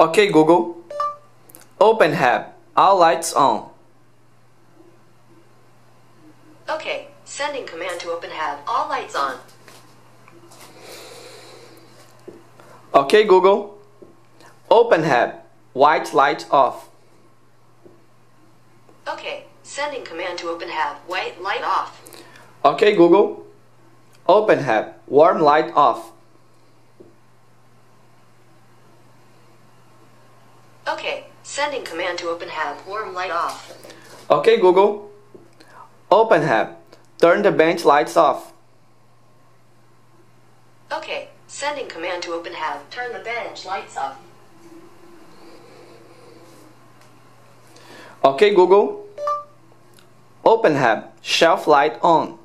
Okay Google, open hub, all lights on. Okay, sending command to OpenHAB. All lights on. Okay Google, open hub, white light off. Okay, sending command to OpenHAB. White light off. Okay Google, open hub, warm light off. Okay, sending command to OpenHAB. Warm light off. Okay Google, open hub, turn the bench lights off. Okay, sending command to OpenHAB. Turn the bench lights off. Okay Google, open hub, shelf light on.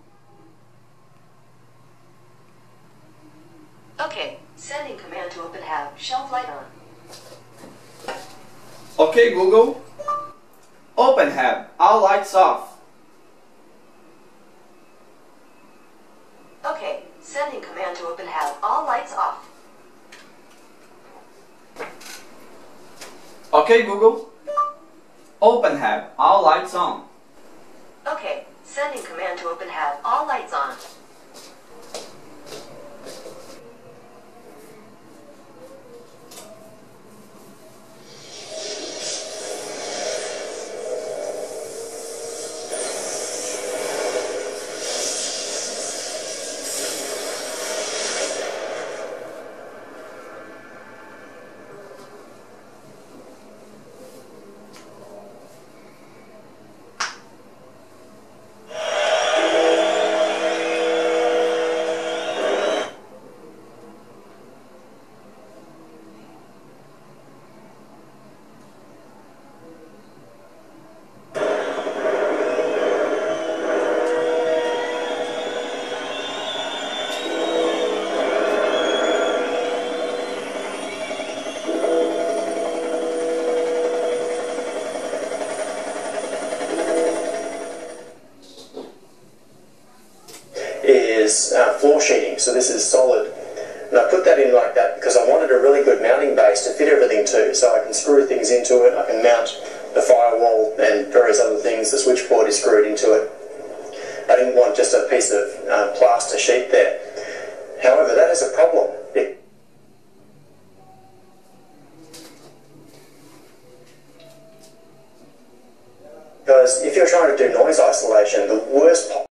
Okay, sending command to open hab. Shelf light on. Okay Google, open hub, all lights off. Okay, sending command to OpenHAB. All lights off. Okay Google, open hub, all lights on. Okay, sending command to OpenHAB. All is uh, floor sheeting, so this is solid. And I put that in like that because I wanted a really good mounting base to fit everything to, so I can screw things into it, I can mount the firewall and various other things, the switchboard is screwed into it. I didn't want just a piece of uh, plaster sheet there. However, that is a problem. It because if you're trying to do noise isolation, the worst